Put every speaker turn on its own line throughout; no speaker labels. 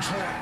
track.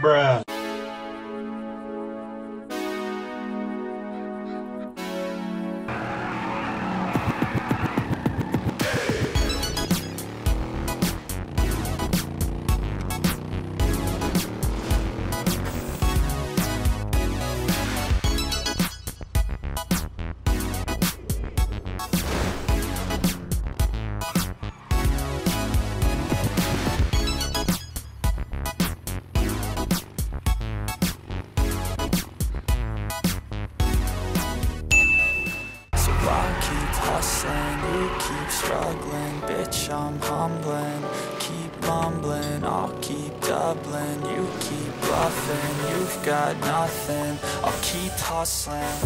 Bruh.
Hustling, you keep struggling Bitch, I'm humbling, keep mumbling I'll keep doubling, you keep bluffing You've got nothing, I'll keep hustling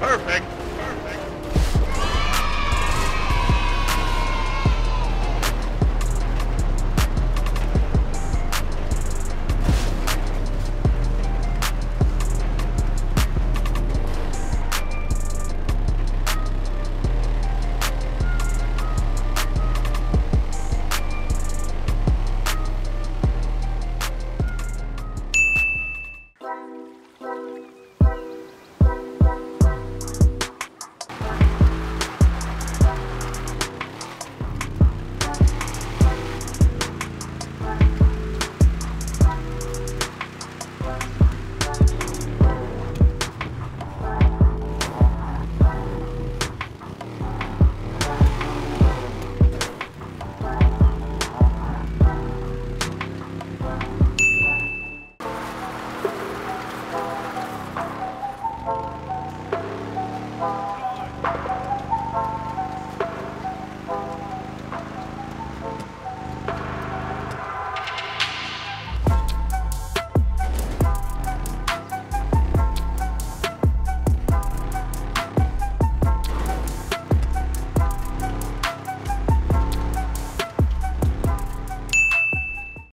Perfect.